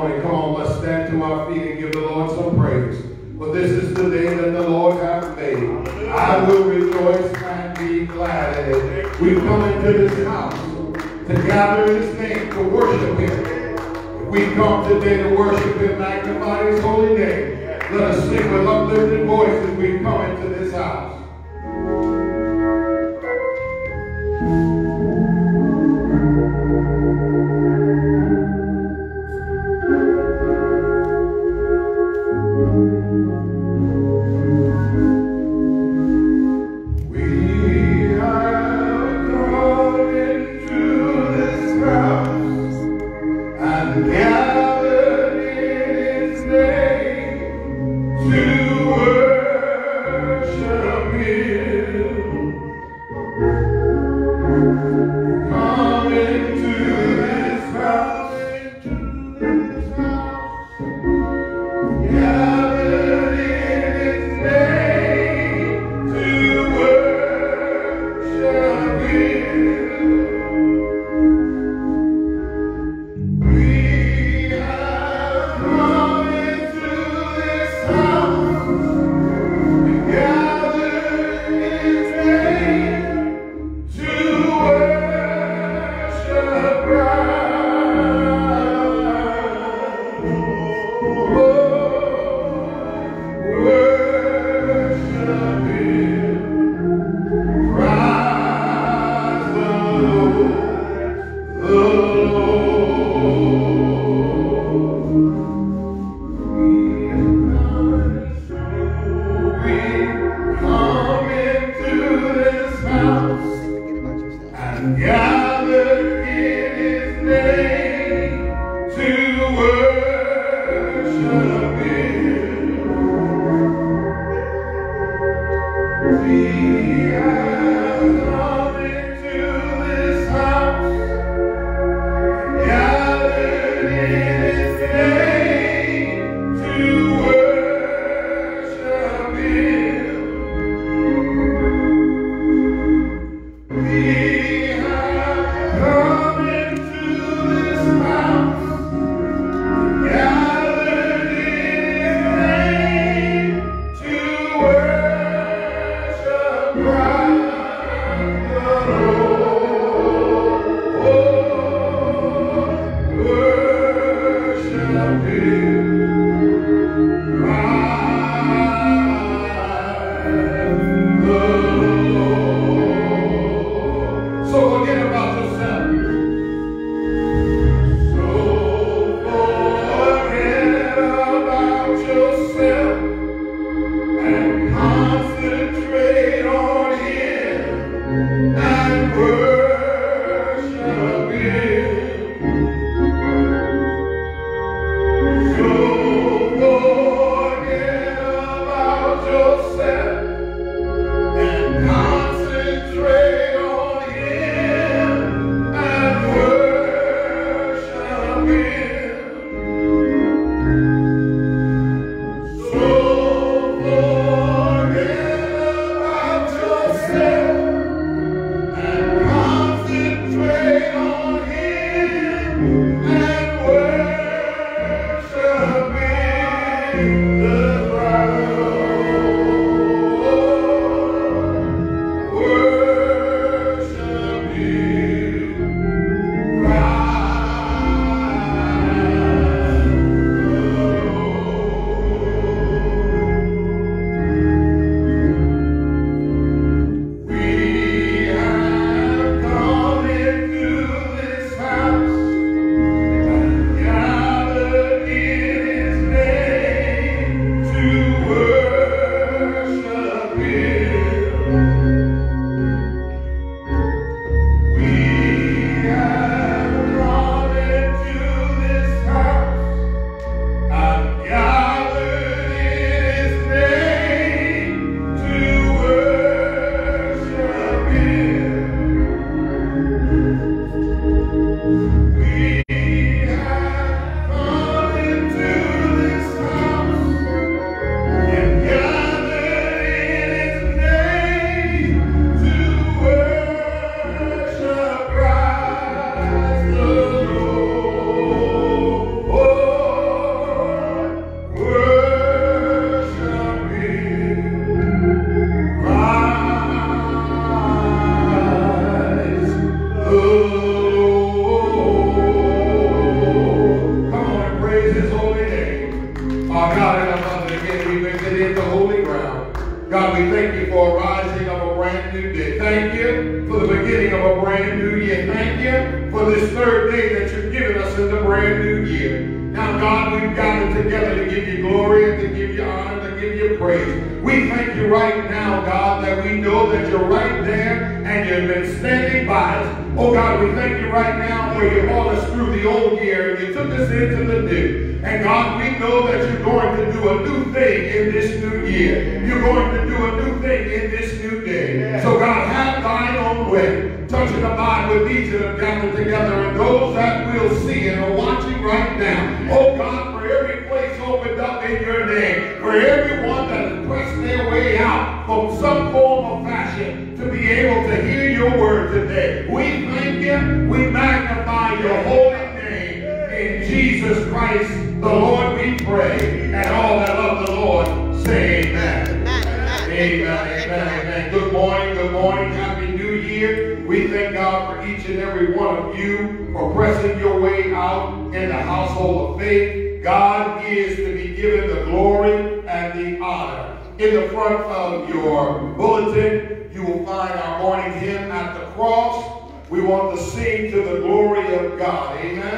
morning. Come on, let's stand to our feet and give the Lord some praise. For this is the day that the Lord hath made. I will rejoice and be glad in it. We come into this house to gather in his name to worship him. We come today to worship him, magnify his holy name. Let us sing with uplifted voices we come into this house. We pressing your way out in the household of faith, God is to be given the glory and the honor. In the front of your bulletin, you will find our morning hymn at the cross. We want to sing to the glory of God. Amen.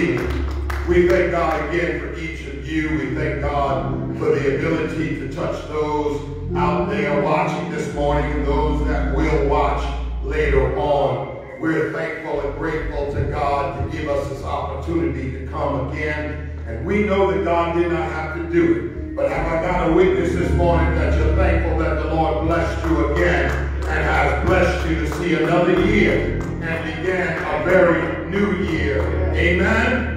We thank God again for each of you. We thank God for the ability to touch those out there watching this morning and those that will watch later on. We're thankful and grateful to God to give us this opportunity to come again. And we know that God did not have to do it. But have I got a witness this morning that you're thankful that the Lord blessed you again and has blessed you to see another year and begin a very new year. Amen?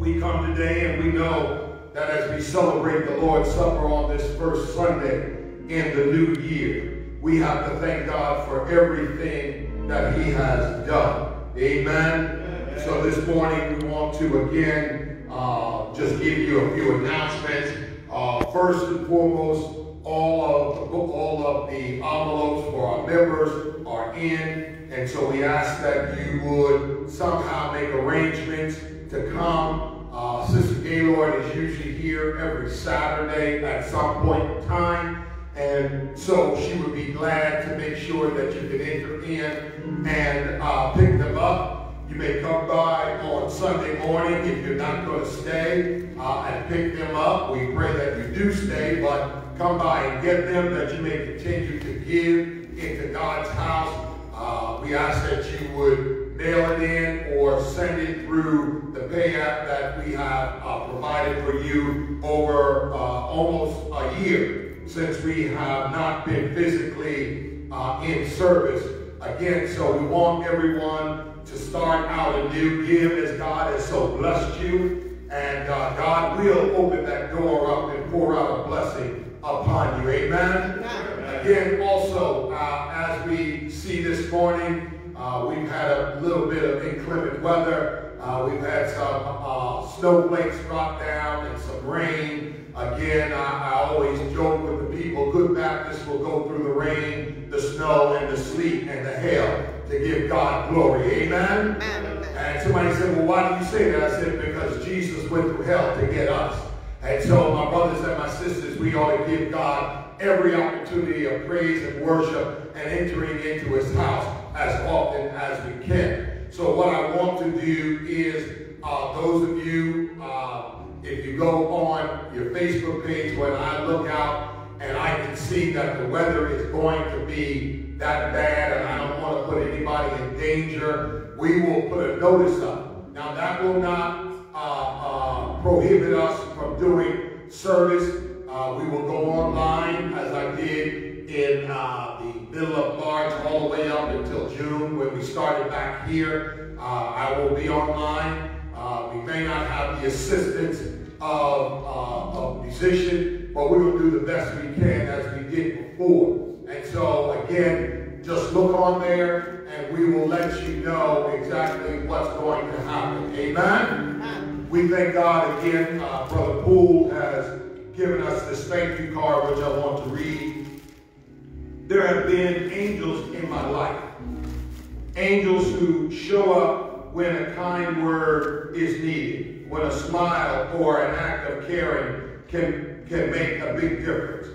We come today and we know that as we celebrate the Lord's Supper on this first Sunday in the new year, we have to thank God for everything that he has done. Amen? So this morning we want to again uh, just give you a few announcements. Uh, first and foremost, all of all of the envelopes for our members are in, and so we ask that you would somehow make arrangements to come. Uh, Sister Gaylord is usually here every Saturday at some point in time, and so she would be glad to make sure that you can enter in and uh, pick them up. You may come by on Sunday morning if you're not going to stay uh, and pick them up. We pray that you do stay, but come by and get them, that you may continue to give into God's house. Uh, we ask that you would mail it in or send it through the pay app that we have uh, provided for you over uh, almost a year since we have not been physically uh, in service again. So we want everyone to start out anew, give as God has so blessed you, and uh, God will open that door up and pour out a blessing upon you. Amen? Again, also, uh, as we see this morning, uh, we've had a little bit of inclement weather. Uh, we've had some uh, snowflakes drop down and some rain. Again, I, I, always joke with the people, good Baptists will go through the rain, the snow, and the sleet, and the hail to give God glory. Amen? Amen. And somebody said, well, why do you say that? I said, because Jesus went through hell to get us. And so, my brothers and my sisters, we ought to give God every opportunity of praise and worship and entering into his house as often as we can. So what I want to do is, uh, those of you, uh, if you go on your Facebook page when I look out and I can see that the weather is going to be that bad and I don't want to put anybody in danger, we will put a notice up. Now that will not uh, uh, prohibit us doing service. Uh, we will go online as I did in uh, the middle of March all the way up until June when we started back here. Uh, I will be online. we may not have the assistance of, of musician, but we will do the best we can as we did before. And so again, just look on there and we will let you know exactly what's going to happen. Amen? We thank God again. Uh, Brother Poole has given us this thank you card, which I want to read. There have been angels in my life. Angels who show up when a kind word is needed, when a smile or an act of caring can, can make a big difference.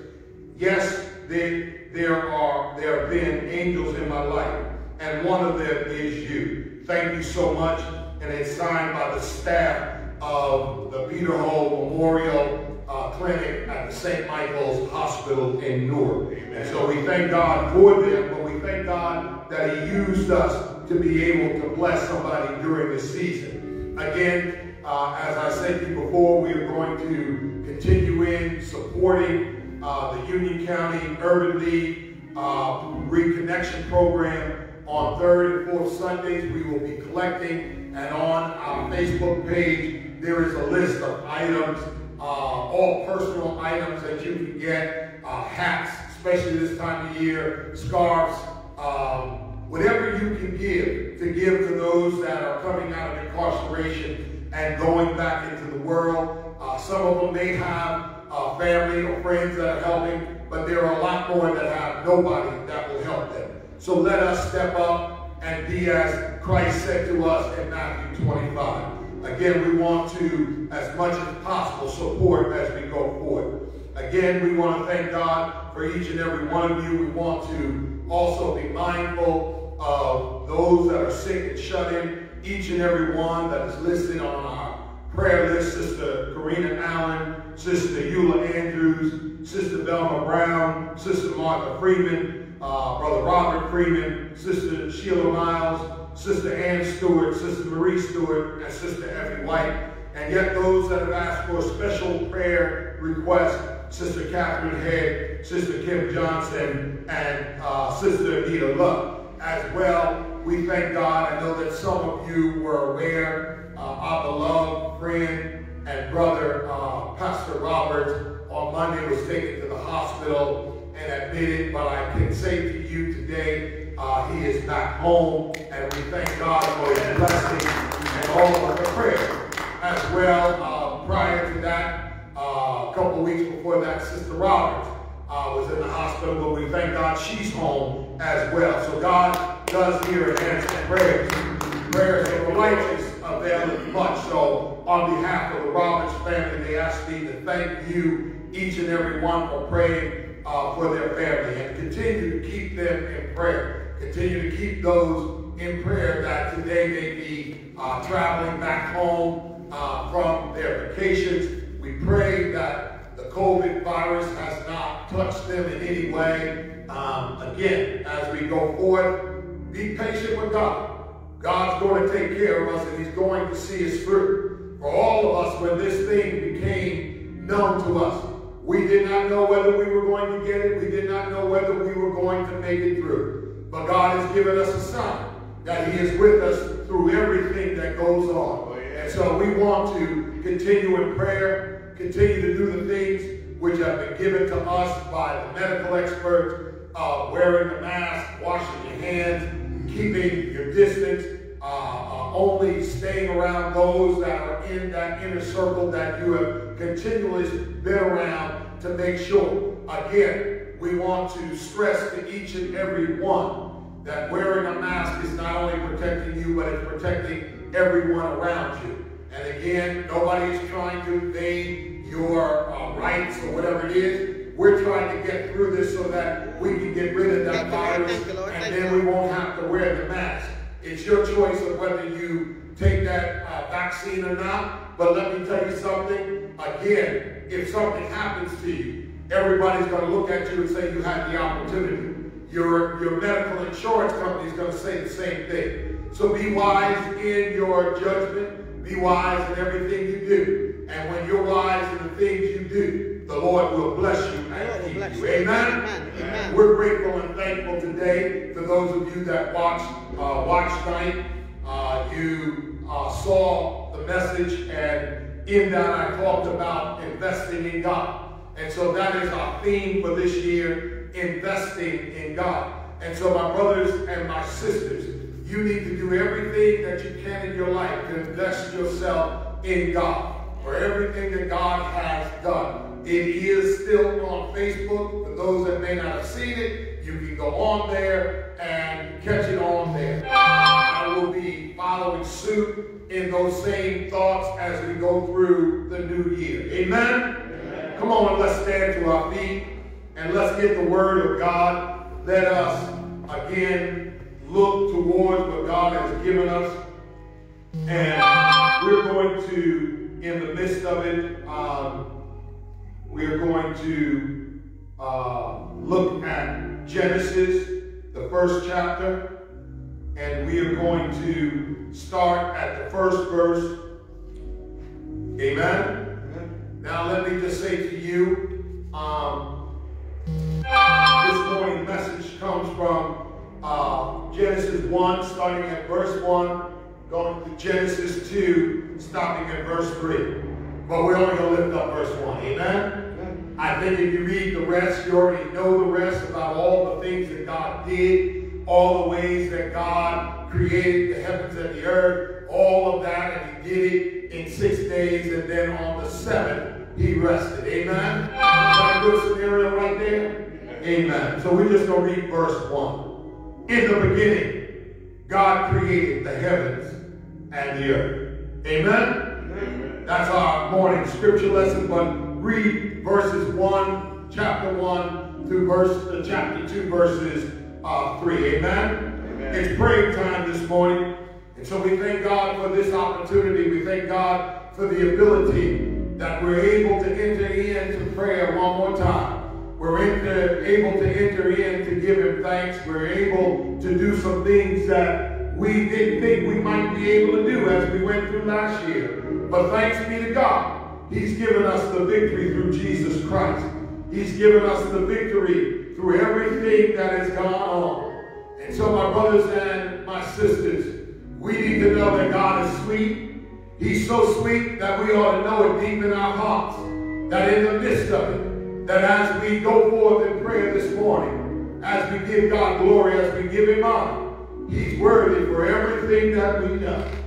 Yes, they, there are there have been angels in my life, and one of them is you. Thank you so much. And it's signed by the staff of the Peter Ho Memorial uh, Clinic at the St. Michael's Hospital in Newark. And so we thank God for them, but we thank God that he used us to be able to bless somebody during this season. Again, uh, as I said to you before, we are going to continue in supporting uh, the Union County Urban League uh, Reconnection Program on third and fourth Sundays. We will be collecting, and on our Facebook page, there is a list of items, uh, all personal items that you can get, uh, hats, especially this time of year, scarves, um, whatever you can give to give to those that are coming out of incarceration and going back into the world. Uh, some of them may have uh, family or friends that are helping, but there are a lot more that have nobody that will help them. So let us step up and be as Christ said to us in Matthew 25. Again, we want to, as much as possible, support as we go forward. Again, we want to thank God for each and every one of you. We want to also be mindful of those that are sick and shut in, each and every one that is listed on our prayer list, Sister Karina Allen, Sister Eula Andrews, Sister Velma Brown, Sister Martha Freeman, uh, Brother Robert Freeman, Sister Sheila Miles, Sister Ann Stewart, Sister Marie Stewart, and Sister Effie White. And yet those that have asked for a special prayer request, Sister Catherine Head, Sister Kim Johnson, and uh, Sister Anita Love. As well, we thank God. I know that some of you were aware uh, our beloved friend and brother, uh, Pastor Robert, on Monday was taken to the hospital and admitted, but I can say to you today, uh, he is back home, and we thank God for his blessing and all of the prayer. As well, uh, prior to that, uh, a couple weeks before that, Sister Roberts uh, was in the hospital, but we thank God she's home as well. So God does hear and answer prayers. Prayers of the righteous avail much. So on behalf of the Roberts family, they ask me to thank you, each and every one, for praying uh, for their family and continue to keep them in prayer. Continue to keep those in prayer that today may be uh, traveling back home uh, from their vacations. We pray that the COVID virus has not touched them in any way. Um, again, as we go forward, be patient with God. God's going to take care of us and he's going to see us through. For all of us, when this thing became known to us, we did not know whether we were going to get it. We did not know whether we were going to make it through. But God has given us a sign that he is with us through everything that goes on. And so we want to continue in prayer, continue to do the things which have been given to us by the medical experts, uh, wearing a mask, washing your hands, keeping your distance, uh, uh, only staying around those that are in that inner circle that you have continually been around to make sure. Again, we want to stress to each and every one that wearing a mask is not only protecting you, but it's protecting everyone around you. And again, nobody is trying to invade your uh, rights or whatever it is. We're trying to get through this so that we can get rid of that virus and then we won't have to wear the mask. It's your choice of whether you take that uh, vaccine or not. But let me tell you something. Again, if something happens to you, everybody's going to look at you and say you had the opportunity. Your, your medical insurance company is going to say the same thing. So be wise in your judgment. Be wise in everything you do. And when you're wise in the things you do, the Lord will bless you and keep you. Amen? Amen. Amen. We're grateful and thankful today for those of you that watched uh, Watch Night. Uh, you uh, saw the message, and in that I talked about investing in God. And so that is our theme for this year, investing in God. And so my brothers and my sisters, you need to do everything that you can in your life to invest yourself in God for everything that God has done. It is still on Facebook. For those that may not have seen it, you can go on there and catch it on there. I will be following suit in those same thoughts as we go through the new year. Amen? Come on, let's stand to our feet and let's get the word of God. Let us again look towards what God has given us. And we're going to, in the midst of it, um, we're going to uh, look at Genesis, the first chapter. And we are going to start at the first verse. Amen? Now, let me just say to you, um, this morning message comes from uh, Genesis 1, starting at verse 1, going to Genesis 2, stopping at verse 3. But we're only going to lift up verse 1. Amen? I think if you read the rest, you already know the rest about all the things that God did, all the ways that God created the heavens and the earth, all of that, and he did it in six days, and then on the seventh, he rested. Amen? Is that a good scenario right there? Amen. So we're just going to read verse 1. In the beginning, God created the heavens and the earth. Amen? Amen? That's our morning scripture lesson, but read verses 1, chapter 1 through verse, uh, chapter 2, verses uh, 3. Amen? Amen? It's praying time this morning. And so we thank God for this opportunity. We thank God for the ability that we're able to enter into prayer one more time. We're enter, able to enter in to give him thanks. We're able to do some things that we didn't think we might be able to do as we went through last year. But thanks be to God. He's given us the victory through Jesus Christ. He's given us the victory through everything that has gone on. And so my brothers and my sisters, we need to know that God is sweet. He's so sweet that we ought to know it deep in our hearts. That in the midst of it, that as we go forth in prayer this morning, as we give God glory, as we give him honor, he's worthy for everything that we realize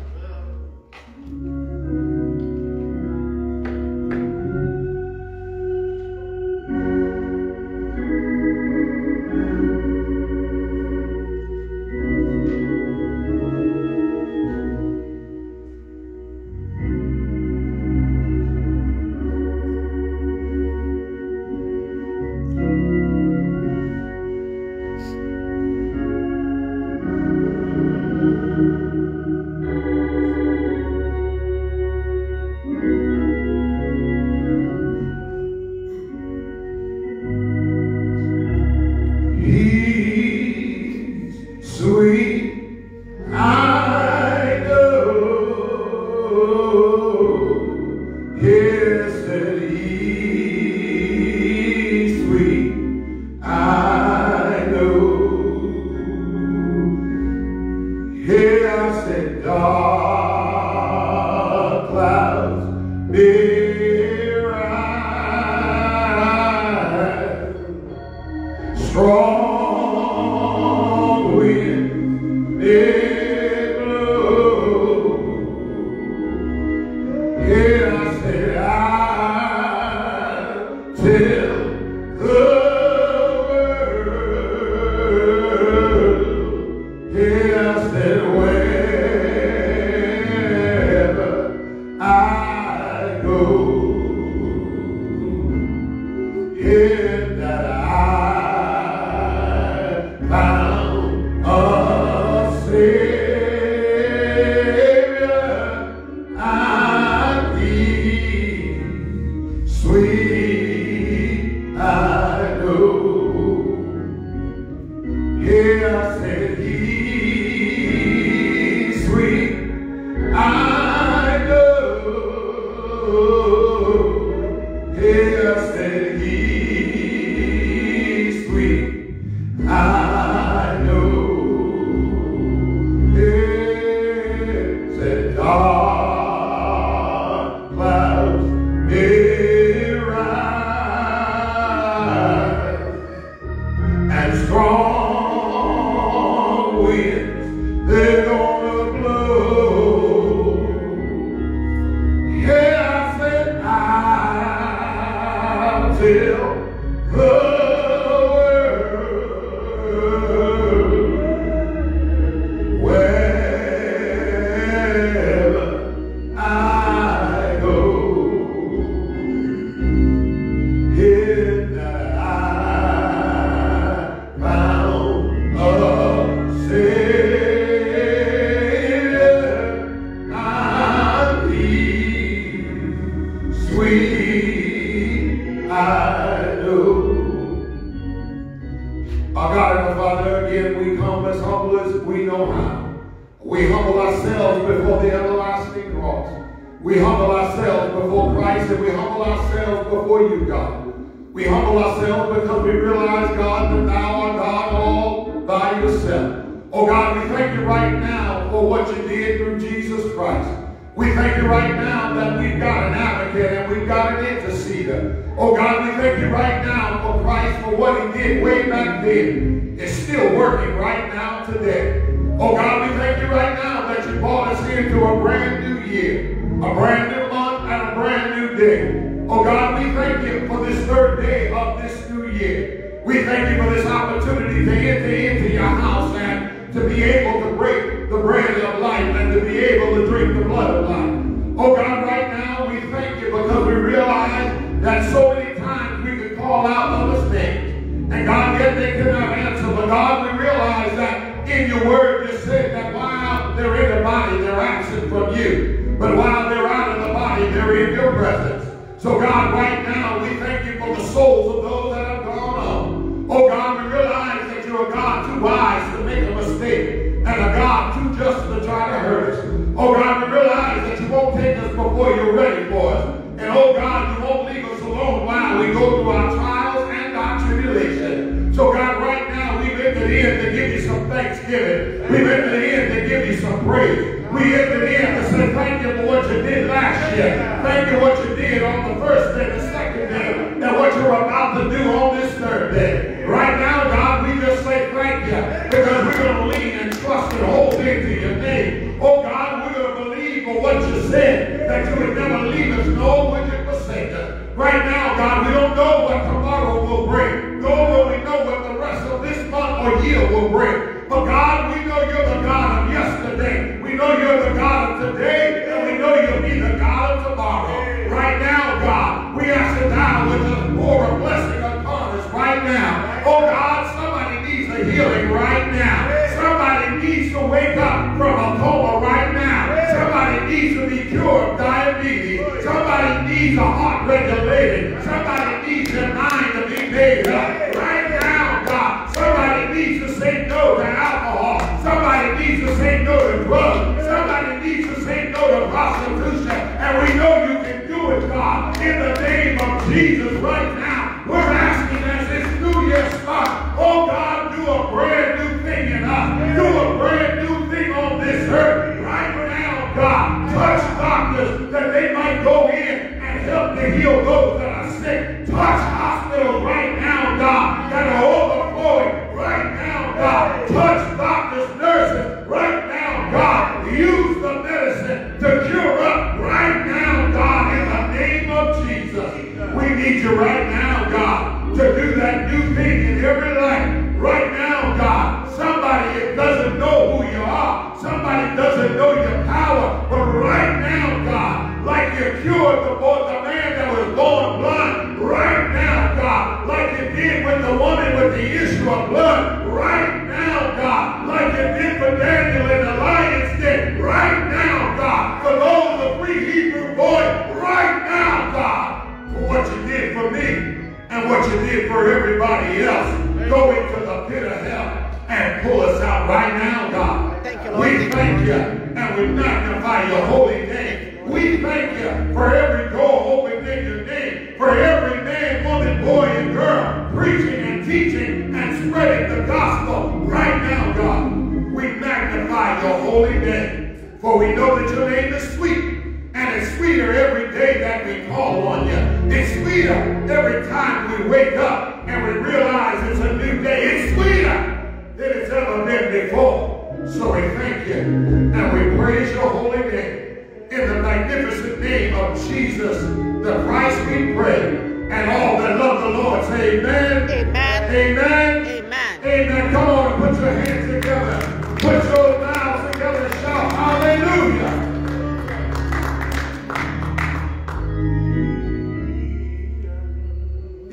what you did for everybody else. Go into the pit of hell and pull us out right now, God. Thank you, Lord. We thank you and we magnify your holy name. We thank you for every door opened in your name, for every man, woman, boy, and girl preaching and teaching and spreading the gospel right now, God. We magnify your holy name, for we know that your name is sweet, and it's sweeter every day that we call on you. It's sweeter every time we wake up and we realize it's a new day, it's sweeter than it's ever been before. So we thank you and we praise your holy name. In the magnificent name of Jesus, the Christ we pray. And all that love the Lord say amen. Amen. Amen. Amen. Amen. Come on and put your hands together. Put your mouths together and shout hallelujah.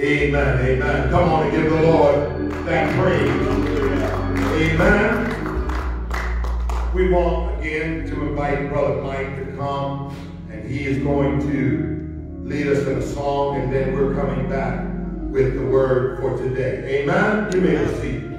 Amen. Amen. Come on and give the Lord that praise. Amen. We want again to invite Brother Mike to come, and he is going to lead us in a song, and then we're coming back with the word for today. Amen. You may receive.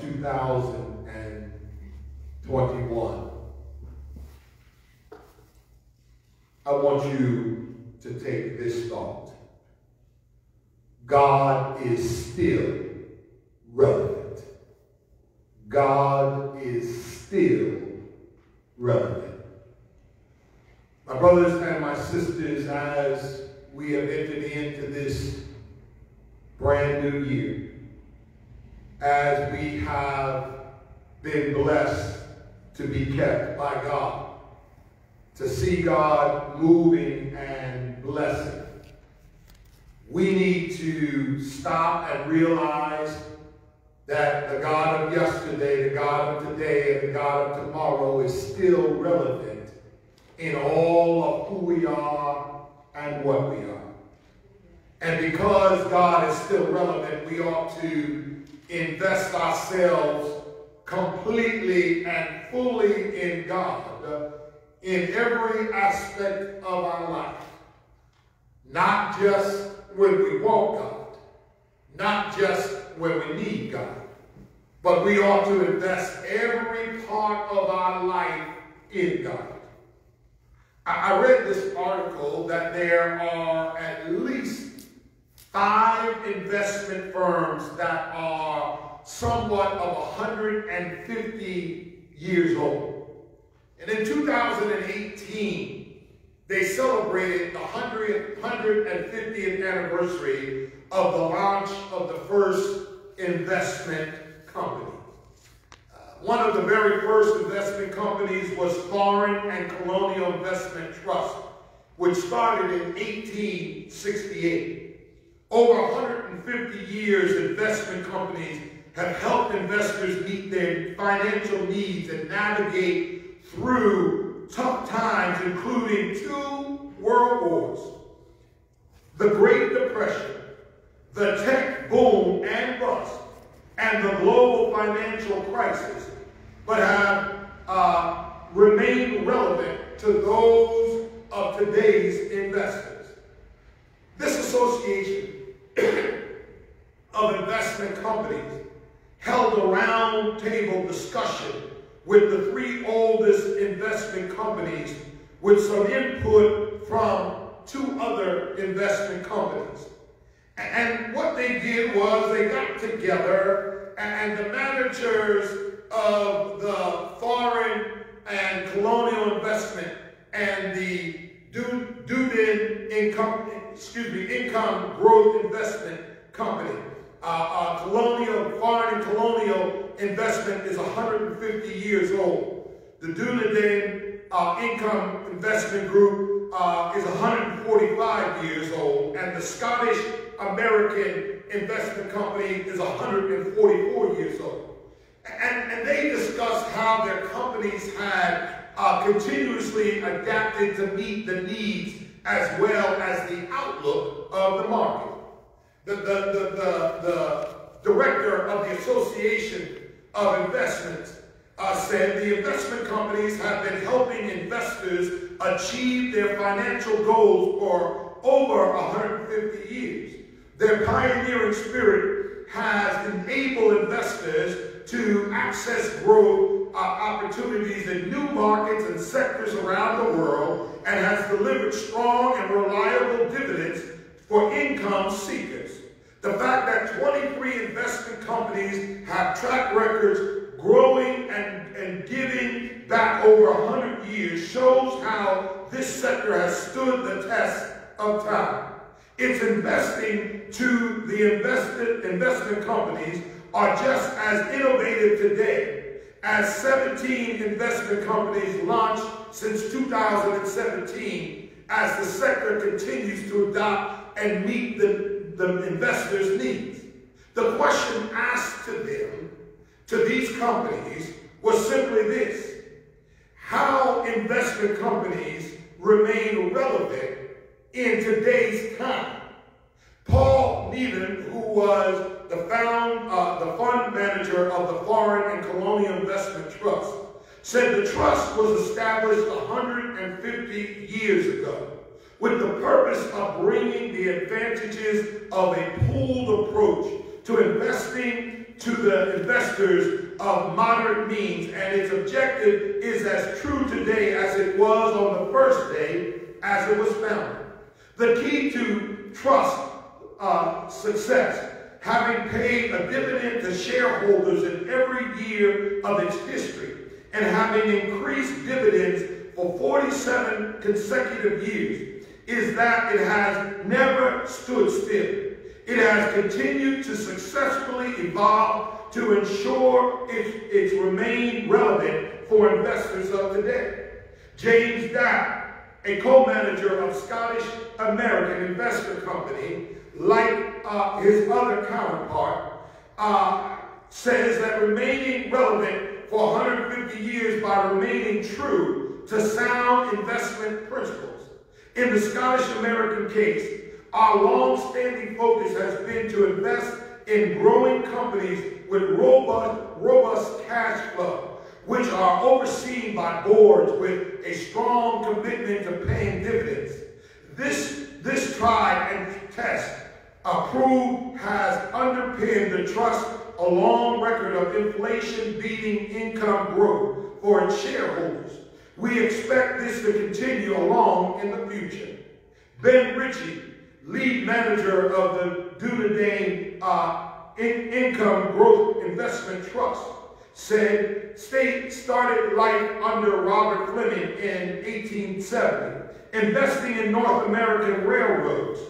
2021. I want you to take this thought. God is still relevant. God is still relevant. My brothers and my sisters, as we have entered into this brand new year, as we have been blessed to be kept by God, to see God moving and blessing. We need to stop and realize that the God of yesterday, the God of today, and the God of tomorrow is still relevant in all of who we are and what we are. And because God is still relevant, we ought to invest ourselves completely and fully in God in every aspect of our life. Not just when we want God, not just when we need God, but we ought to invest every part of our life in God. I read this article that there are at least five investment firms that are somewhat of 150 years old. And in 2018, they celebrated the 100th, 150th anniversary of the launch of the first investment company. Uh, one of the very first investment companies was Foreign and Colonial Investment Trust, which started in 1868. Over 150 years, investment companies have helped investors meet their financial needs and navigate through tough times, including two world wars, the Great Depression, the tech boom and bust, and the global financial crisis, but have uh, remained relevant to those of today's investors. This association of investment companies held a round table discussion with the three oldest investment companies with some input from two other investment companies. And what they did was they got together and the managers of the foreign and colonial investment and the Duden income, excuse me, income growth investment company. Uh, uh, colonial, foreign and colonial investment is 150 years old. The Dunedin uh, Income Investment Group uh, is 145 years old, and the Scottish American Investment Company is 144 years old. And, and they discussed how their companies had uh, continuously adapted to meet the needs as well as the outlook of the market. The, the, the, the, the director of the Association of Investments uh, said the investment companies have been helping investors achieve their financial goals for over 150 years. Their pioneering spirit has enabled investors to access growth uh, opportunities in new markets and sectors around the world and has delivered strong and reliable dividends for income seekers. The fact that 23 investment companies have track records growing and, and giving back over 100 years shows how this sector has stood the test of time. It's investing to the invested investment companies are just as innovative today as 17 investment companies launched since 2017 as the sector continues to adopt and meet the, the investors' needs. The question asked to them, to these companies, was simply this. How investment companies remain relevant in today's time. Paul Needham, who was the, found, uh, the fund manager of the Foreign and Colonial Investment Trust, said the trust was established 150 years ago with the purpose of bringing the advantages of a pooled approach to investing to the investors of moderate means, and its objective is as true today as it was on the first day as it was founded. The key to trust uh, success, having paid a dividend to shareholders in every year of its history, and having increased dividends for 47 consecutive years, is that it has never stood still. It has continued to successfully evolve to ensure it, it's remained relevant for investors of today. James Dow, a co-manager of Scottish American Investment Company, like uh, his other counterpart, uh, says that remaining relevant for 150 years by remaining true to sound investment principles. In the Scottish American case, our long-standing focus has been to invest in growing companies with robust, robust cash flow, which are overseen by boards with a strong commitment to paying dividends. This, this tried and test approved has underpinned the trust a long record of inflation beating income growth for its shareholders. We expect this to continue along in the future. Ben Ritchie, lead manager of the Dunedin uh, in Income Growth Investment Trust, said State started life under Robert Fleming in 1870, investing in North American railroads,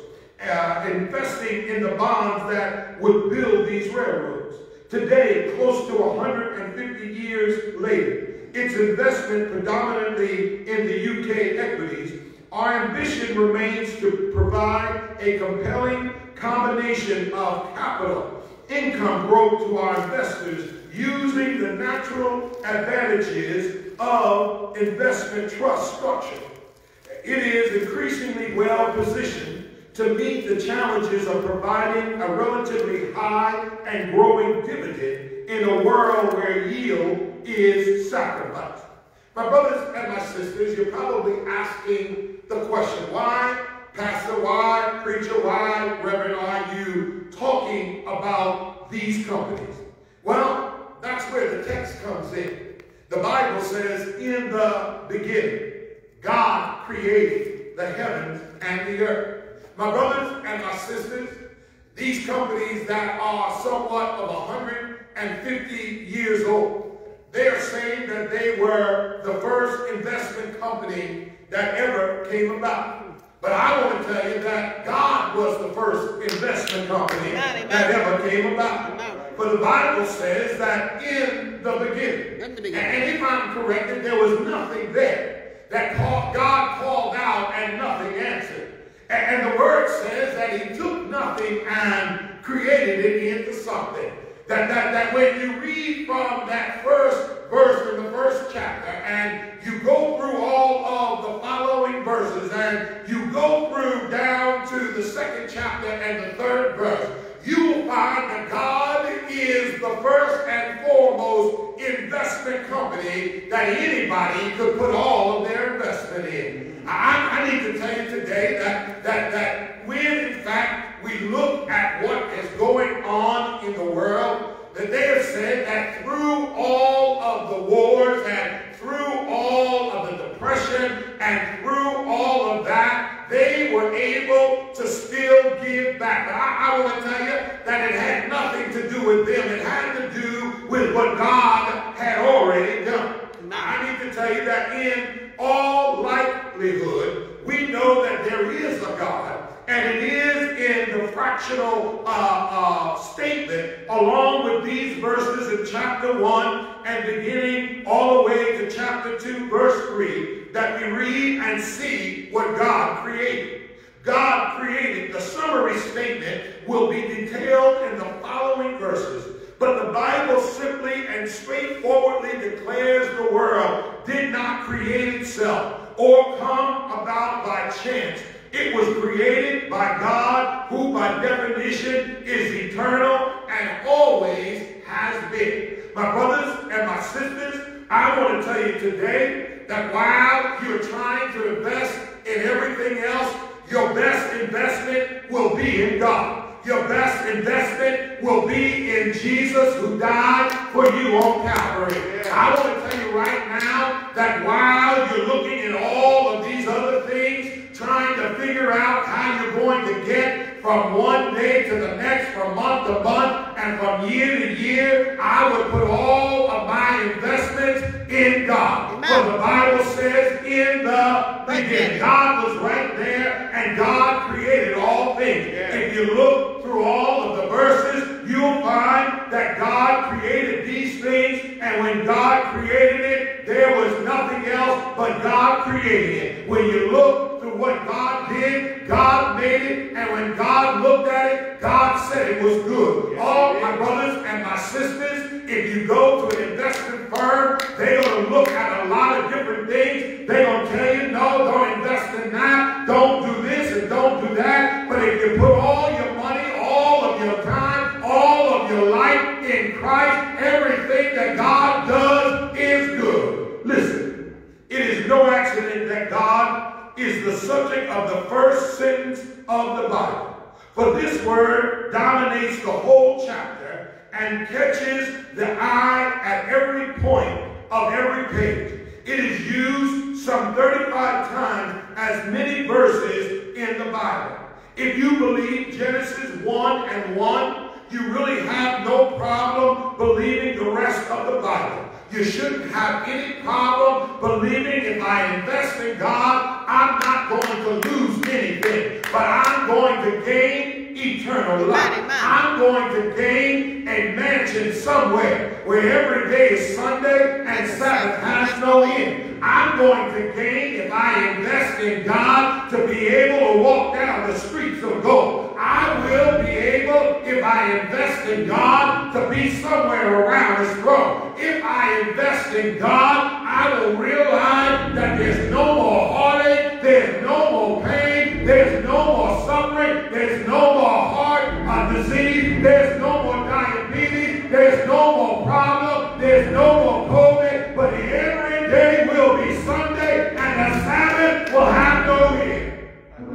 uh, investing in the bonds that would build these railroads. Today, close to 150 years later, its investment predominantly in the UK equities, our ambition remains to provide a compelling combination of capital, income growth to our investors using the natural advantages of investment trust structure. It is increasingly well positioned to meet the challenges of providing a relatively high and growing dividend in a world where yield is sacrificed. My brothers and my sisters, you're probably asking the question, why, Pastor, why, preacher, why, Reverend, are you talking about these companies? Well, that's where the text comes in. The Bible says, in the beginning, God created the heavens and the earth. My brothers and my sisters, these companies that are somewhat of 150 years old, they are saying that they were the first investment company that ever came about. But I want to tell you that God was the first investment company that ever came about. For the Bible says that in the beginning, in the beginning. and if I'm corrected, there was nothing there that God called out and nothing answered. And, and the word says that he took nothing and created it into something. That, that, that when you read from that first verse in the first chapter and you go through all of the following verses and you go through down to the second chapter and the third verse, you will find that God is the first and foremost investment company that anybody could put all of their investment in. I, I need to tell you today that, that, that when in fact we look at what is going on in the world, that they have said that through all of the wars and through all of the depression and through all of that, they were able to still give back. But I, I want to tell you that it had nothing to do with them. It had to do with what God had already done. Now, I need to tell you that in all likelihood, we know that there is a God and it is in the fractional uh, uh, statement along with these verses in chapter 1 and beginning all the way to chapter 2, verse 3, that we read and see what God created. God created. The summary statement will be detailed in the following verses. But the Bible simply and straightforwardly declares the world did not create itself or come about by chance it was created by God, who by definition is eternal and always has been. My brothers and my sisters, I want to tell you today that while you're trying to invest in everything else, your best investment will be in God. Your best investment will be in Jesus who died for you on Calvary. I want to tell you right now that while you're looking at all of these other things, trying to figure out how you're going to get from one day to the next, from month to month, and from year to year, I would put all of my investments in God. Amen. For the Bible says in the beginning, God was right there, and God created all things. Yeah. If you look through all of the verses, you'll find that God created these things, and when God created it, there was nothing else but God created it. When you look to what God did, God made it, and when God looked at it, God said it was good. All my brothers and my sisters, if you go to an investment firm, they're going to look at a lot of different things. They're going to tell you, no, don't invest in that, don't do this, and don't do that. But if everything that God does is good. Listen, it is no accident that God is the subject of the first sentence of the Bible. For this word dominates the whole chapter and catches the eye at every point of every page. It is used some 35 times as many verses in the Bible. If you believe Genesis 1 and 1, you really have no problem believing the rest of the Bible. You shouldn't have any problem believing if I invest in God, I'm not going to lose anything, but I'm going to gain eternal life. I'm going to gain a mansion somewhere where every day is Sunday and Sabbath has no end. I'm going to gain if I invest in God to be able to walk down the streets of gold. I will be able, if I invest in God, to be somewhere around His throne. If I invest in God, I will realize that there's no more heartache, there's no more pain, there's no more suffering, there's no more heart disease, there's no more diabetes, there's no more problem, there's no more COVID, but every day will be Sunday and the Sabbath will have no end.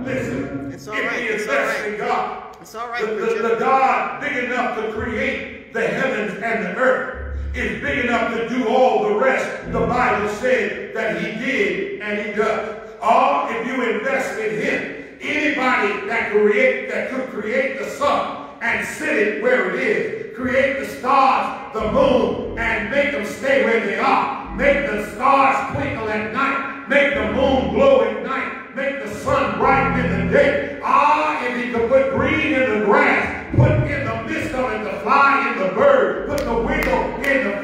Listen, It's all if right, we it's all invest right. in God, It's all right, the, the, the God big enough to create the heavens and the earth is big enough to do all the rest the Bible said that he did and he does. All if you invest in him, create that could create the sun and sit it where it is, create the stars, the moon, and make them stay where they are, make the stars twinkle at night, make the moon glow at night, make the sun bright in the day. Ah, if he could put green in the grass, put in the midst of it the fly in the bird, put the wiggle in the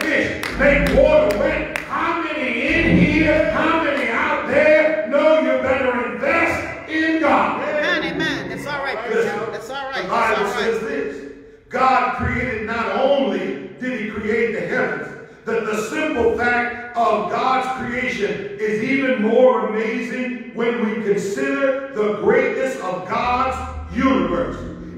Creation is even more amazing when we consider the greatness of God's universe.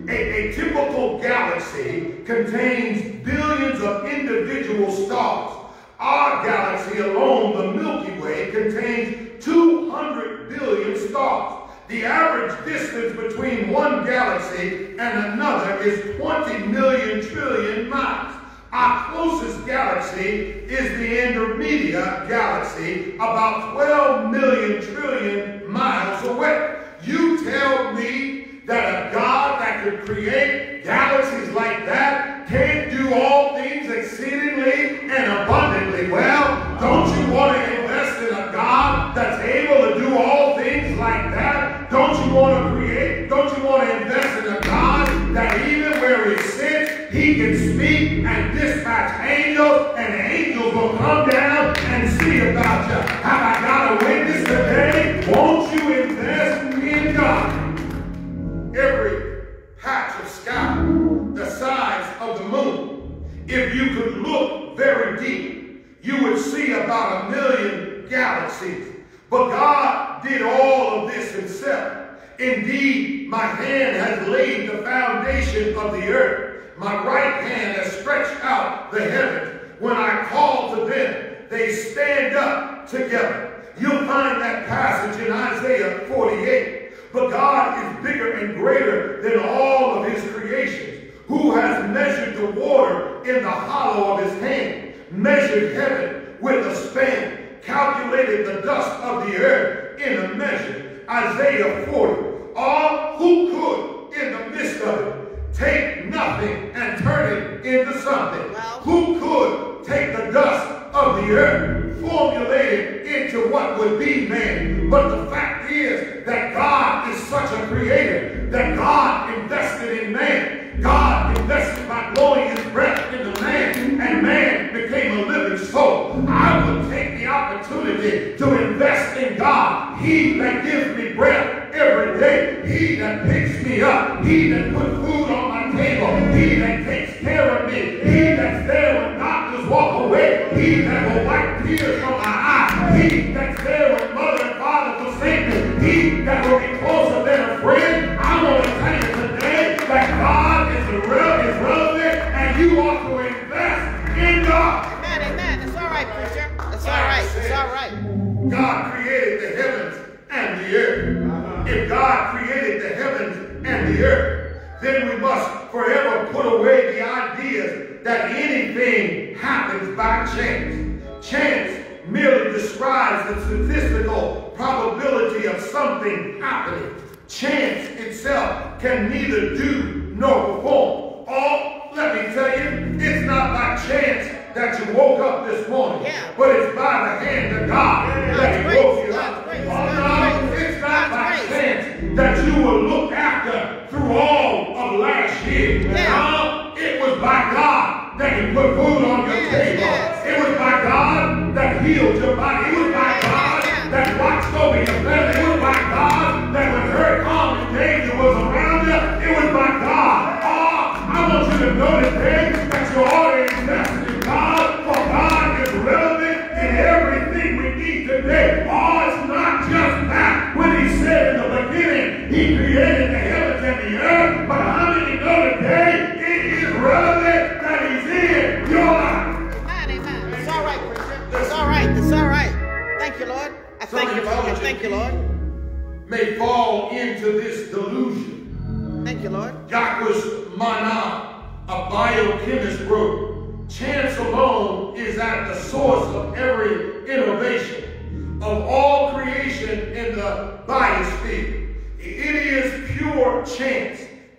A, a typical galaxy contains billions of individual stars. Our galaxy alone, the Milky Way, contains 200 billion stars. The average distance between one galaxy and another is 20 million trillion miles. Our closest galaxy is the Andromeda galaxy, about 12 million trillion miles away. You tell me that a God that could create galaxies like that can't do all things exceedingly and abundantly well? Don't you want to invest in a God that's able to do all things like that? Don't you want to create? Don't you want to invest in a God that even where he sits, he can speak and dispatch angels, and angels will come down and see about you? Have I got a witness today? Won't you invest in God? Every patch of sky, the size of the moon, if you could look very deep, you would see about a million galaxies. But God did all of this himself. Indeed, my hand has laid the foundation of the earth. My right hand has stretched out the heavens. When I call to them, they stand up together. You'll find that passage in Isaiah 48. But God is bigger and greater than all of his creations. Who has measured the water in the hollow of his hand, measured heaven with a span, calculated the dust of the earth in a measure? Isaiah 40. Or something? Well. Who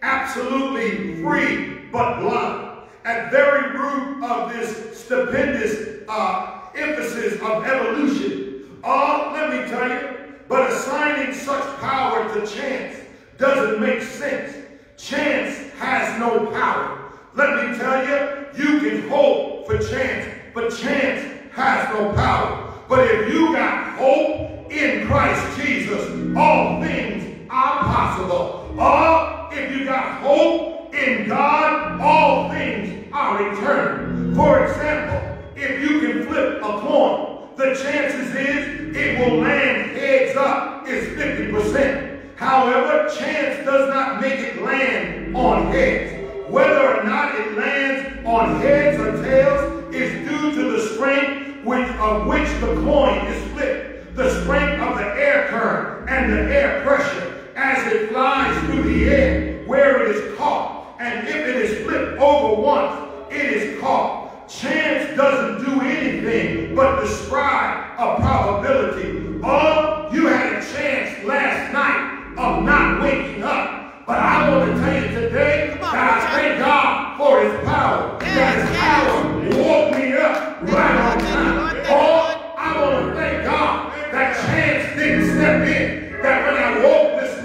absolutely free but blind. At very root of this stupendous uh, emphasis of evolution, uh, let me tell you, but assigning such power to chance doesn't make sense. Chance has no power. Let me tell you, you can hope for chance, but chance has no power. But if you got hope in Christ Jesus, all things are possible. Or if you got hope in God, all things are returned. For example, if you can flip a coin, the chances is it will land heads up is 50%. However, chance does not make it land on heads. Whether or not it lands on heads or tails is due to the strength which, of which the coin is flipped, the strength of the air current and the air pressure as it flies through the air where it is caught. And if it is flipped over once, it is caught. Chance doesn't do anything but describe a probability. Oh, you had a chance last night of not waking up. But I want to tell you today on, that I thank God for his power. Yes, that his yes. power woke me up right on Lord, thank you, time. Oh, I want to thank God that chance didn't step in.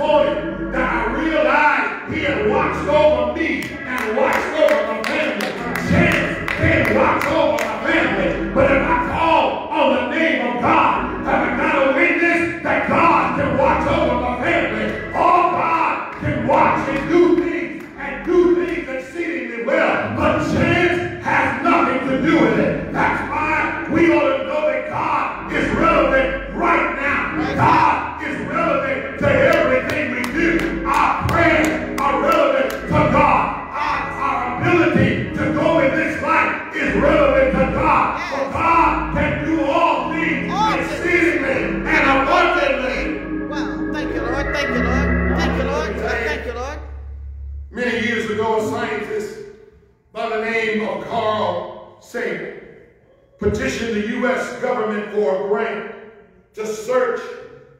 Morning, that I realized he had watched over me and watched over my family. Chance can't watch over my family. But if I call on the name of God, have I got a witness that God can watch over my family? All God can watch and do things and do things exceedingly well. But chance has nothing to do with it. That's why we ought to know that God is relevant right now. God is relevant to everything Many years ago, a scientist by the name of Carl Sagan petitioned the U.S. government for a grant to search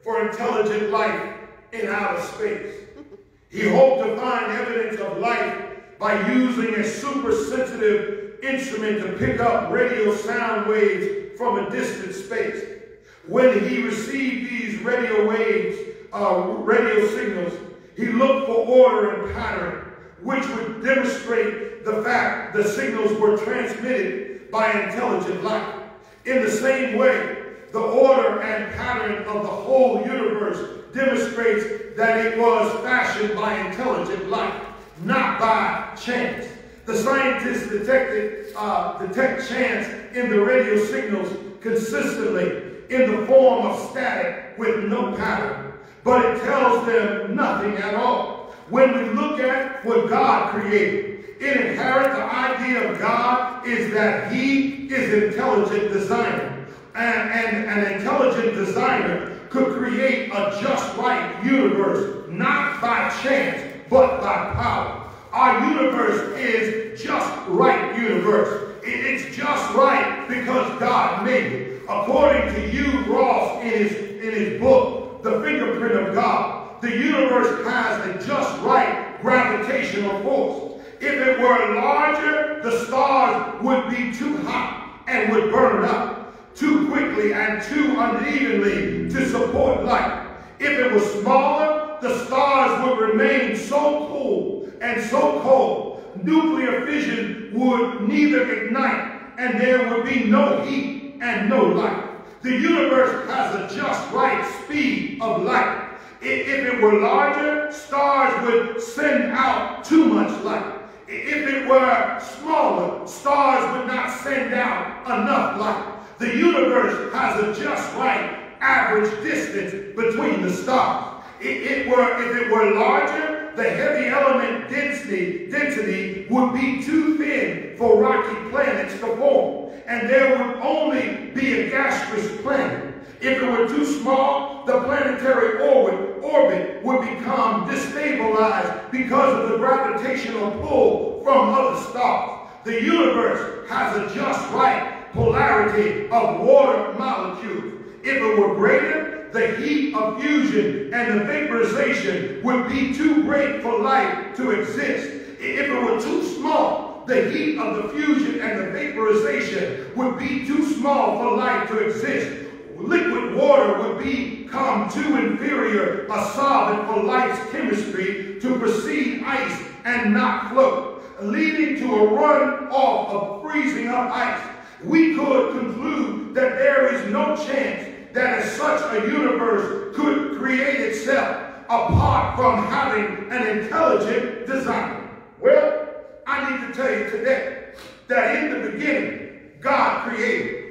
for intelligent life in outer space. He hoped to find evidence of life by using a super sensitive instrument to pick up radio sound waves from a distant space. When he received these radio waves, uh, radio signals, he looked for order and pattern, which would demonstrate the fact the signals were transmitted by intelligent life. In the same way, the order and pattern of the whole universe demonstrates that it was fashioned by intelligent life, not by chance. The scientists detected uh, detect chance in the radio signals consistently in the form of static with no pattern, but it tells them nothing at all. When we look at what God created, it inherent the idea of God is that He is intelligent designer, and, and an intelligent designer could create a just right universe, not by chance, but by power. Our universe is just right universe. It's just right because God made it. According to Hugh, Ross in his, in his book, The Fingerprint of God, the universe has a just right gravitational force. If it were larger, the stars would be too hot and would burn up too quickly and too unevenly to support life. If it was smaller, the stars would remain so cool and so cold, nuclear fission would neither ignite and there would be no heat and no light. The universe has a just right speed of light. If it were larger, stars would send out too much light. If it were smaller, stars would not send out enough light. The universe has a just right average distance between the stars. It, it were, if it were larger, the heavy element density, density would be too thin for rocky planets to form, and there would only be a gaseous planet. If it were too small, the planetary orbit, orbit would become destabilized because of the gravitational pull from other stars. The universe has a just right polarity of water molecules. If it were greater, the heat of fusion and the vaporization would be too great for life to exist. If it were too small, the heat of the fusion and the vaporization would be too small for life to exist. Liquid water would become too inferior a solvent for life's chemistry to precede ice and not float, leading to a run off of freezing up ice. We could conclude that there is no chance that as such a universe could create itself apart from having an intelligent designer. Well, I need to tell you today that in the beginning, God created.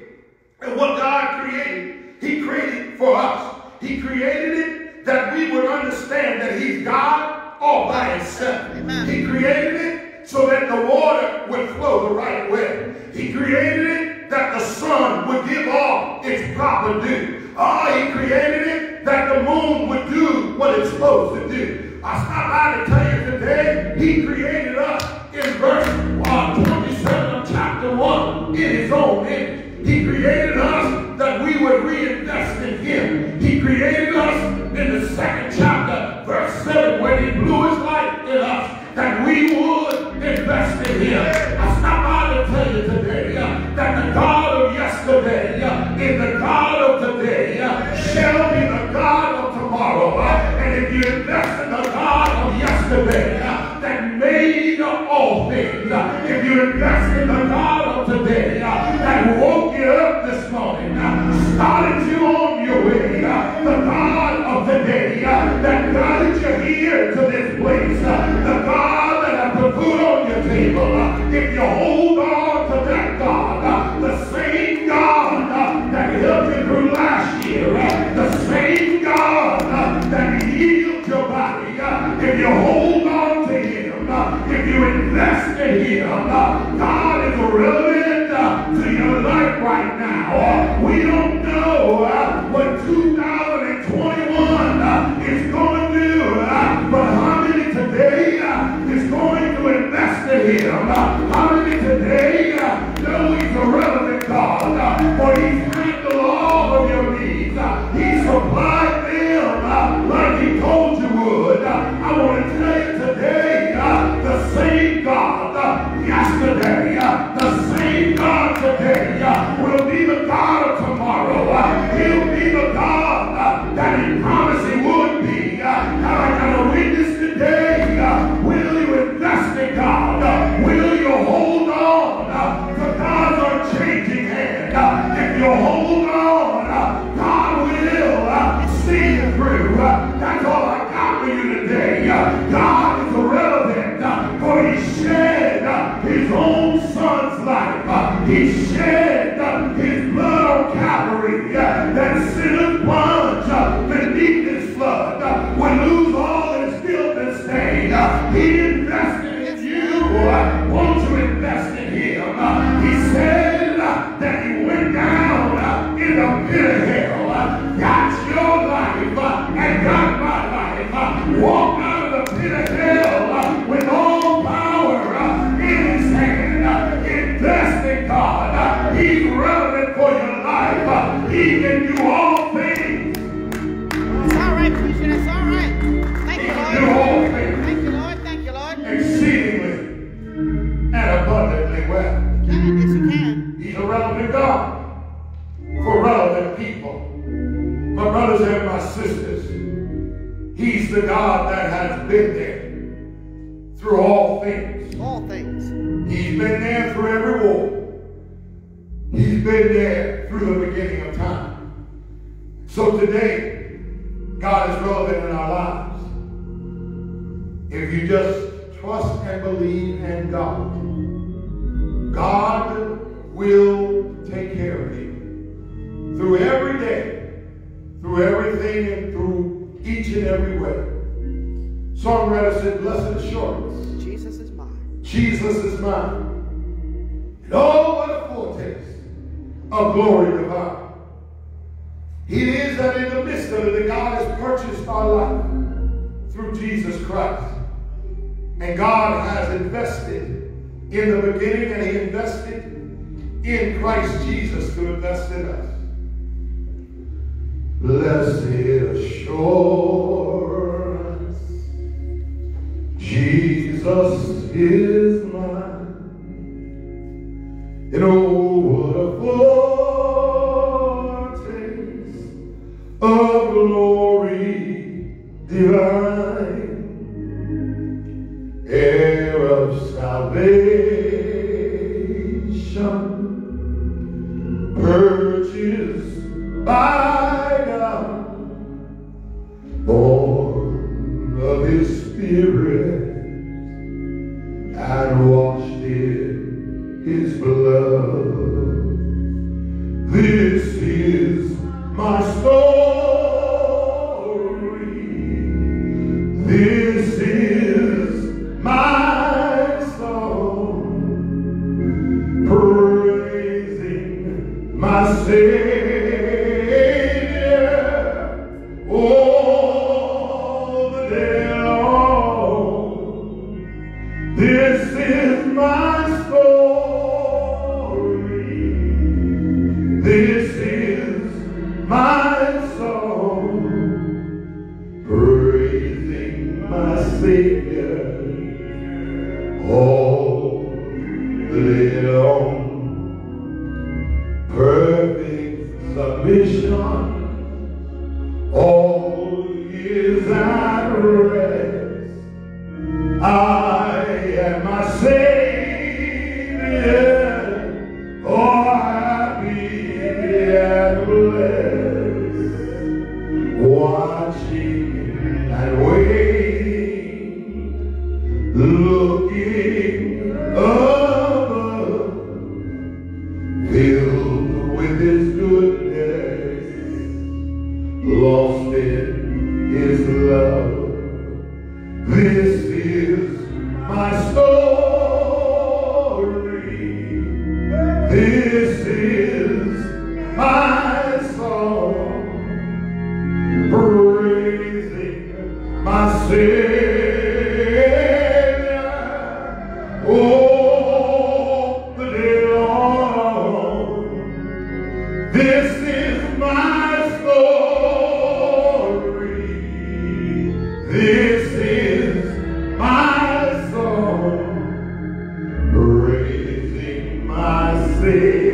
And what God created, He created for us. He created it that we would understand that He's God all by Himself. Amen. He created it so that the water would flow the right way. He created it that the sun would give off its proper due. Oh, he created it that the moon would do what it's supposed to do. I stop by to tell you today, he created us in verse uh, 27 of chapter 1 in his own image. He created us that we would reinvest in him. He created us in the second chapter, verse 7, when he blew his life in us, that we would invest in him. I stop by to tell you today uh, that the God of yesterday uh, is the God of today, uh, shall be the God of tomorrow. and if you invest in the God of yesterday that made all things, if you invest in the God of today that morning, started you on your way, the God of the day that guided you here to this place, the God that put food on your table, if you hold on to that God, the same God that helped you through last year, the same God that healed your body, if you hold on to Him, if you invest in Him, God is relevant right now. We don't know uh, what 2021 uh, is going to do, uh, but how many today uh, is going to invest in Him? Uh, how many today uh, know He's a relevant God? For He's handled all of your needs. He supplied them like He told you would. I want to tell you today, the same God yesterday, the same God today Christ Jesus to invest in us. Blessed assurance, Jesus is mine. You know, Savior.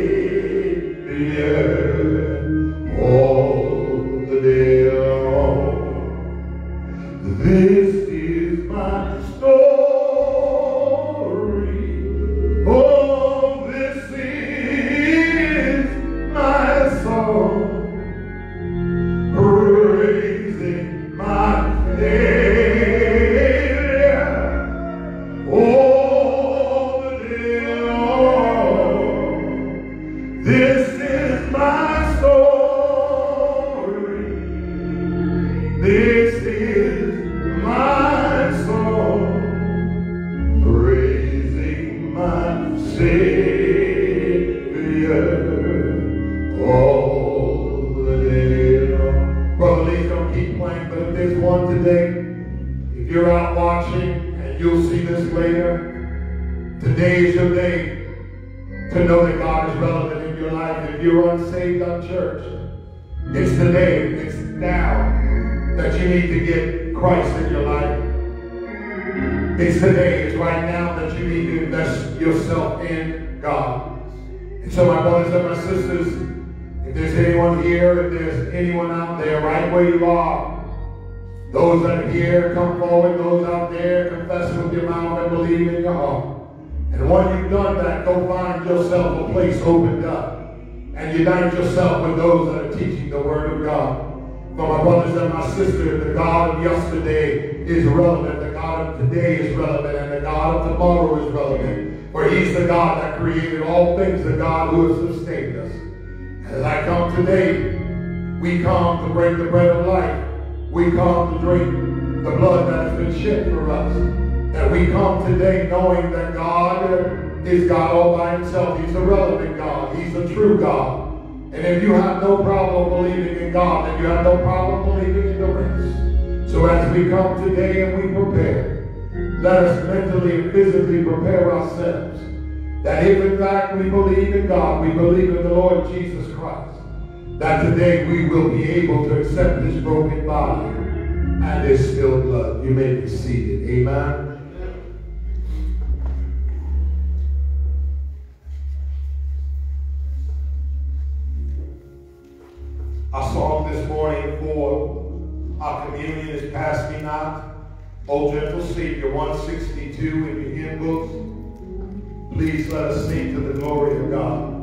Then you have no problem believing in the rest. So as we come today and we prepare, let us mentally and physically prepare ourselves that if in fact we believe in God, we believe in the Lord Jesus Christ, that today we will be able to accept this broken body and this spilled blood. You may be seated. Amen. Our song this morning for our communion is Pass Me Not. O Gentle Savior, 162 in your hymn books. Please let us sing to the glory of God.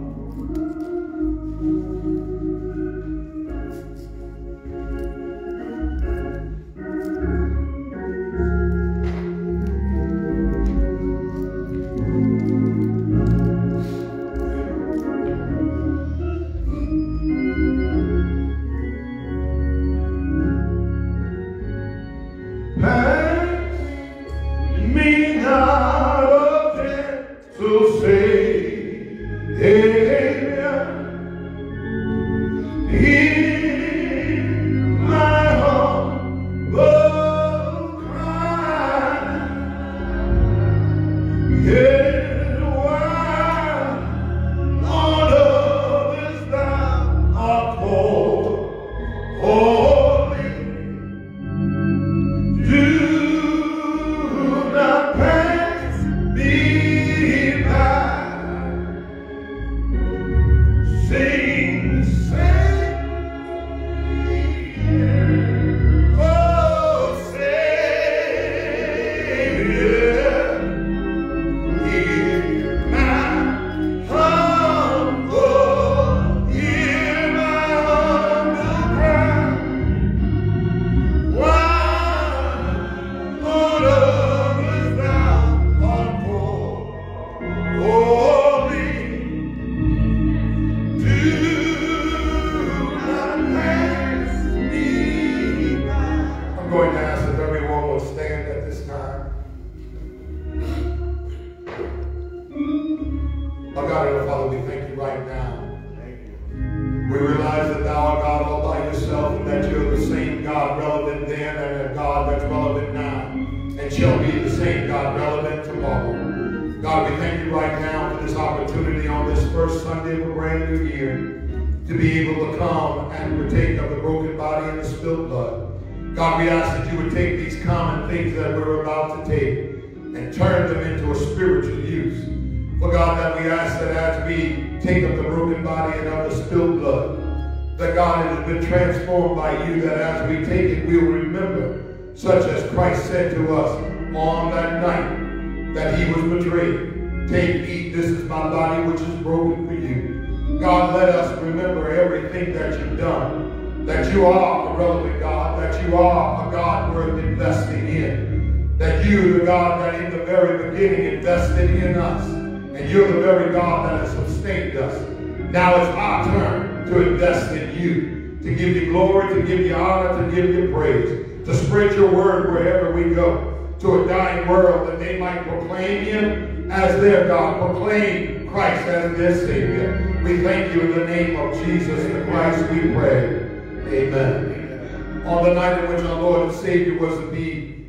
take up the broken body and of the spilled blood, that God has been transformed by you, that as we take it, we'll remember, such as Christ said to us on that night that he was betrayed. Take, eat, this is my body which is broken for you. God, let us remember everything that you've done, that you are the relevant God, that you are a God worth investing in, that you, the God that in the very beginning invested in us, and you're the very God that is sustained us. Now it's our turn to invest in you, to give you glory, to give you honor, to give you praise, to spread your word wherever we go, to a dying world that they might proclaim him as their God, proclaim Christ as their Savior. We thank you in the name of Jesus the Christ we pray. Amen. On the night in which our Lord and Savior was to be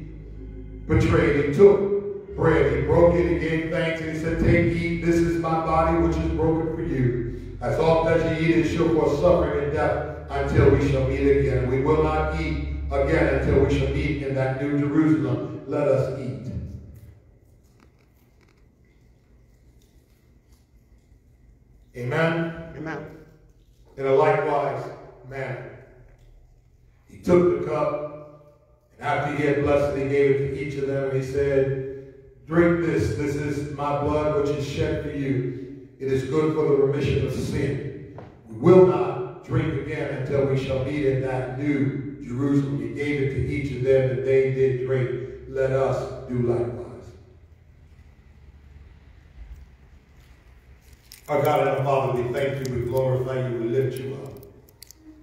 betrayed, he took bread. He broke it, he gave thanks, and he said, Take, eat, this is my body which is broken for you. As often as you eat it, show forth suffering and death until we shall meet again. We will not eat again until we shall meet in that new Jerusalem. Let us eat. Amen? Amen. In a likewise manner, he took the cup, and after he had blessed it, he gave it to each of them, and he said, Drink this. This is my blood, which is shed for you. It is good for the remission of sin. We will not drink again until we shall meet in that new Jerusalem. He gave it to each of them, and they did drink. Let us do likewise. Our God and our Father, we thank you, we glorify you, we lift you up.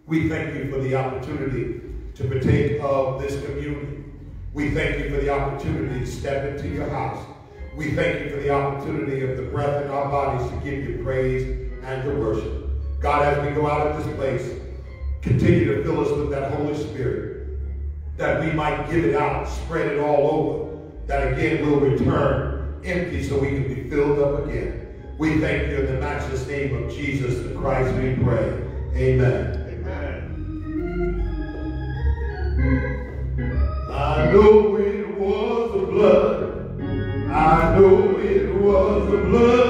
We thank you for the opportunity to partake of this communion. We thank you for the opportunity to step into your house. We thank you for the opportunity of the breath in our bodies to give you praise and to worship. God, as we go out of this place, continue to fill us with that Holy Spirit, that we might give it out, spread it all over, that again we'll return empty so we can be filled up again. We thank you in the matchless name of Jesus the Christ we pray. Amen. I know it was the blood. I know it was the blood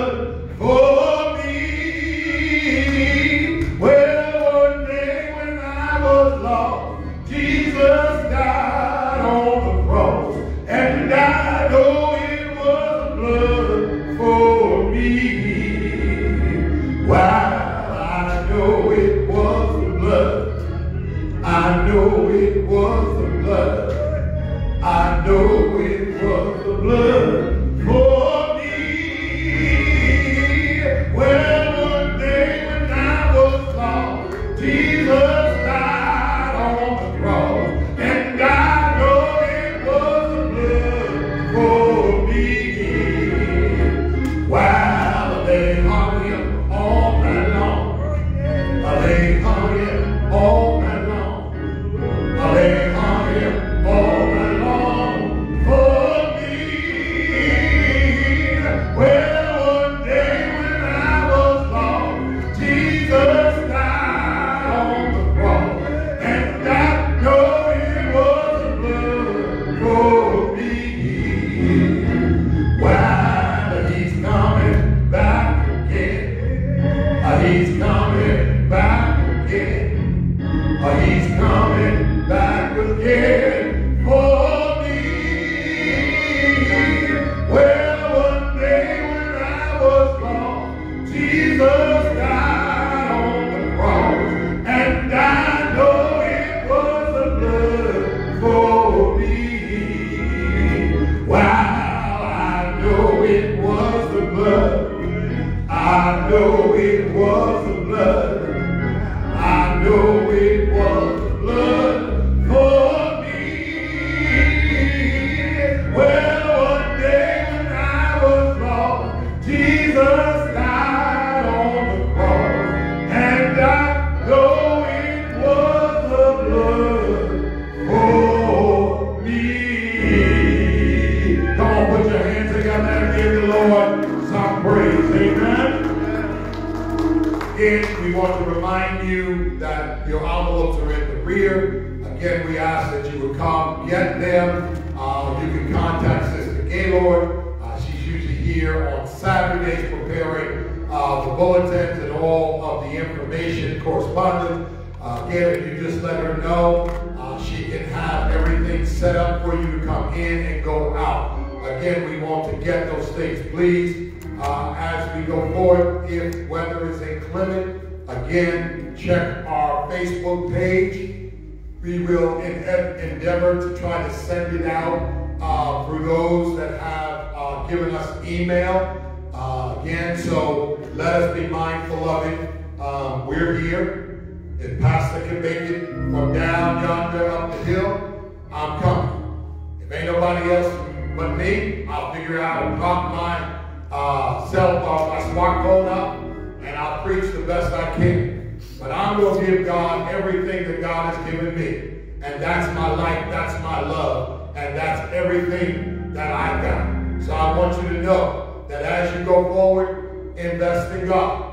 of the information correspondence. Uh, again, if you just let her know, uh, she can have everything set up for you to come in and go out. Again, we want to get those things, please. Uh, as we go forward, if weather is inclement, again, check our Facebook page. We will en- endeavor to try to send it out uh, for those that have uh, given us email. Uh, again, so let us be mindful of it. Um, we're here. If Pastor can make it from down yonder up the hill, I'm coming. If ain't nobody else but me, I'll figure out to drop my uh, cell phone, my smartphone up, and I'll preach the best I can. But I'm going to give God everything that God has given me. And that's my life, that's my love, and that's everything that I got. So I want you to know that as you go forward, invest in God.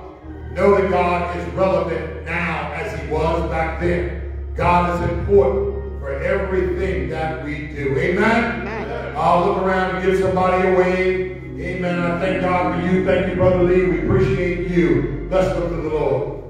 Know that God is relevant now as he was back then. God is important for everything that we do. Amen? Amen. I'll look around and give somebody a wave. Amen. I thank God for you. Thank you, Brother Lee. We appreciate you. Let's look to the Lord.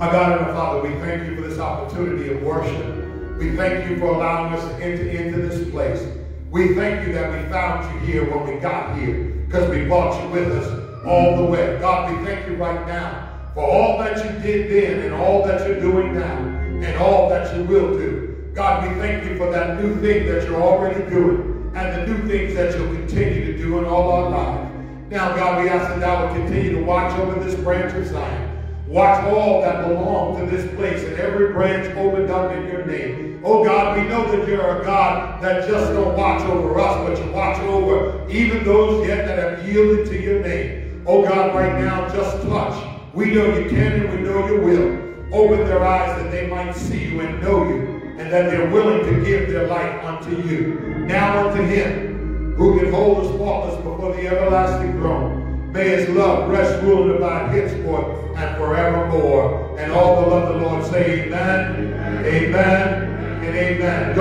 Our God and our Father, we thank you for this opportunity of worship. We thank you for allowing us to enter into this place. We thank you that we found you here when we got here because we brought you with us all the way. God, we thank you right now for all that you did then and all that you're doing now and all that you will do. God, we thank you for that new thing that you're already doing and the new things that you'll continue to do in all our lives. Now, God, we ask that thou will continue to watch over this branch of Zion. Watch all that belong to this place and every branch opened up in your name. Oh God, we know that you're a God that just don't watch over us, but you watch over even those yet that have yielded to your name. Oh God, right now, just touch. We know you can and we know you will. Open their eyes that they might see you and know you, and that they're willing to give their life unto you. Now unto him who can hold us faultless before the everlasting throne. May his love rest, rule, and abide henceforth and forevermore. And all the love of the Lord say amen, amen, amen